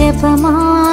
ശപമാ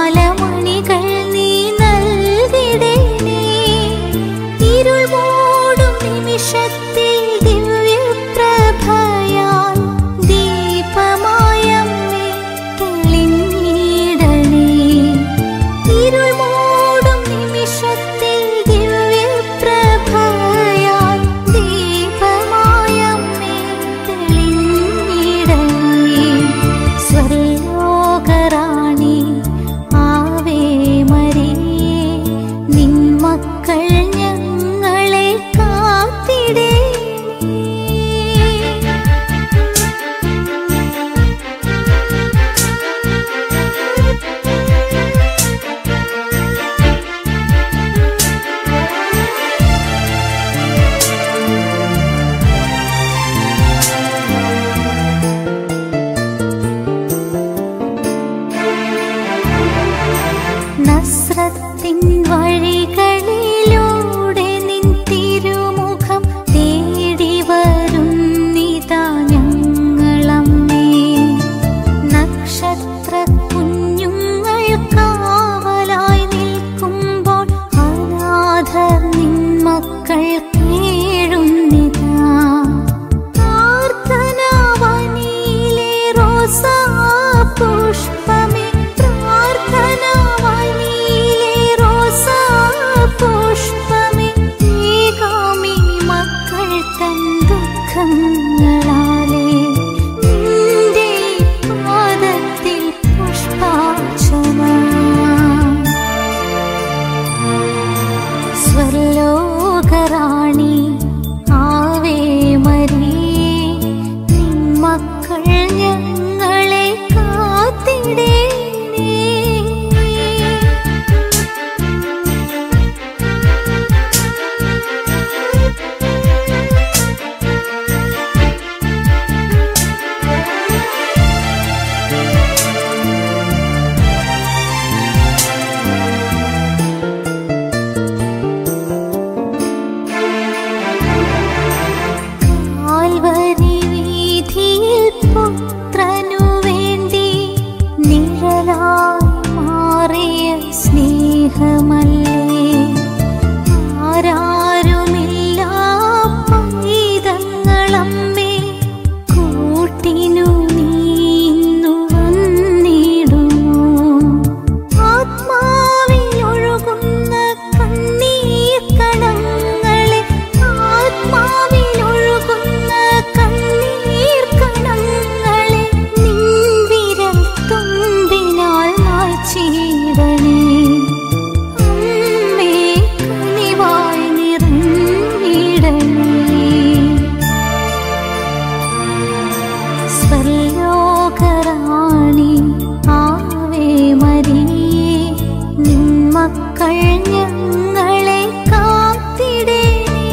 ഞങ്ങളെ കാത്തിടേണേ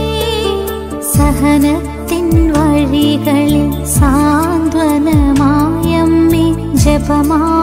സഹനത്തിൻ വഴികളിൽ ജപമാ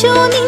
求你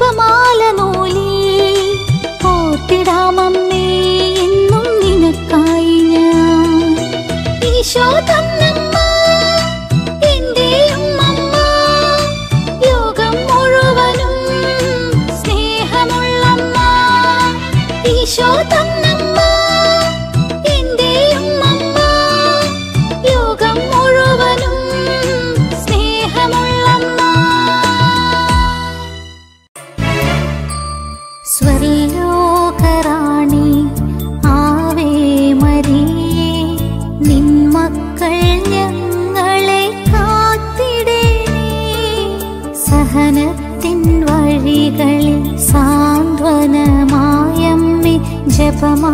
జపమాలను सान्त्वनमायं मे जपमा